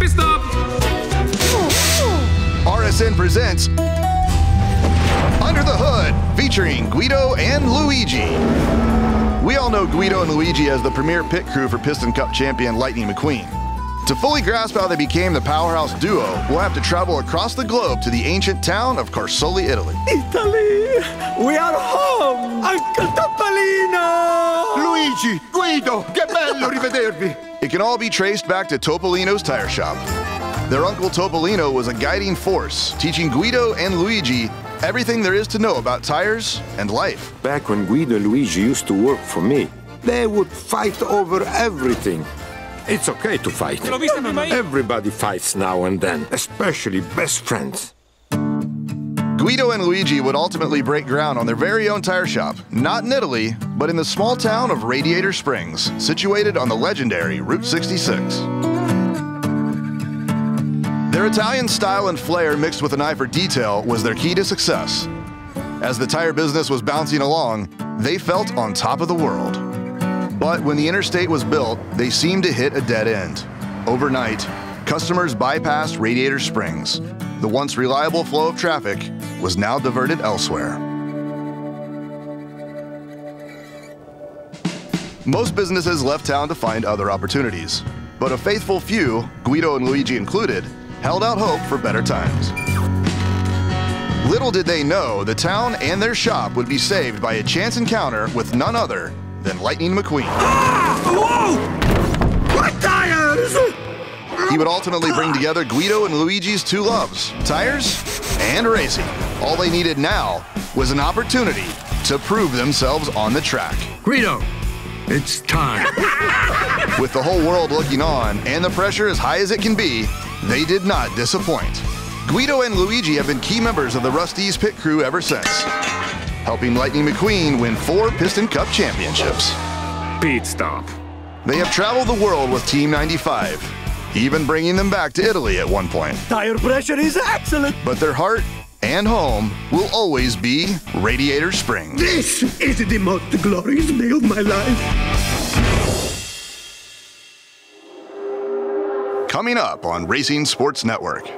Pit stop! RSN presents Under the Hood, featuring Guido and Luigi. We all know Guido and Luigi as the premier pit crew for Piston Cup champion Lightning McQueen. To fully grasp how they became the powerhouse duo, we'll have to travel across the globe to the ancient town of Carsoli, Italy. Italy! We are Luigi, che bello rivedervi! It can all be traced back to Topolino's tire shop. Their uncle Topolino was a guiding force, teaching Guido and Luigi everything there is to know about tires and life. Back when Guido and Luigi used to work for me, they would fight over everything. It's okay to fight. L'ho vista mamma. Everybody fights now and then, especially best friends. Guido and Luigi would ultimately break ground on their very own tire shop, not in Italy, but in the small town of Radiator Springs, situated on the legendary Route 66. Their Italian style and flair mixed with an eye for detail was their key to success. As the tire business was bouncing along, they felt on top of the world. But when the interstate was built, they seemed to hit a dead end. Overnight, customers bypassed Radiator Springs. The once reliable flow of traffic was now diverted elsewhere. Most businesses left town to find other opportunities, but a faithful few, Guido and Luigi included, held out hope for better times. Little did they know the town and their shop would be saved by a chance encounter with none other than Lightning McQueen. Ah! Whoa! What tires? He would ultimately bring together Guido and Luigi's two loves, tires and racing. All they needed now was an opportunity to prove themselves on the track. Guido, it's time. With the whole world looking on and the pressure as high as it can be, they did not disappoint. Guido and Luigi have been key members of the Rust-eze pit crew ever since, helping Lightning McQueen win four Piston Cup championships. Pit stop. They have traveled the world with Team 95, even bringing them back to Italy at one point. Tire pressure is excellent. But their heart and home will always be Radiator Springs. This is the most glorious day of my life. Coming up on Racing Sports Network.